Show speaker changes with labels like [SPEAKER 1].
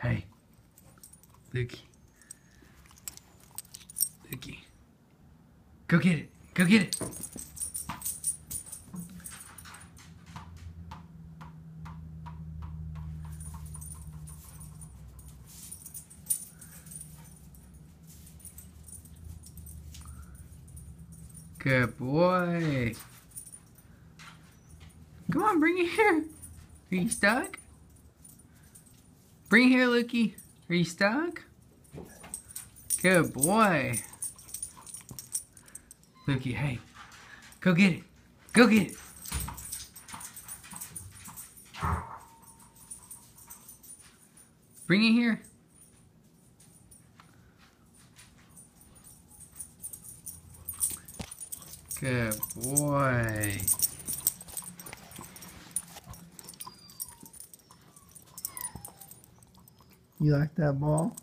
[SPEAKER 1] Hey. Lukey. Lukey. Go get it. Go get it. Good boy. Come on, bring it here. Are you stuck? Bring here, Lukey. Are you stuck? Good boy. Lukey, hey. Go get it. Go get it. Bring it here. Good boy.
[SPEAKER 2] You like that ball?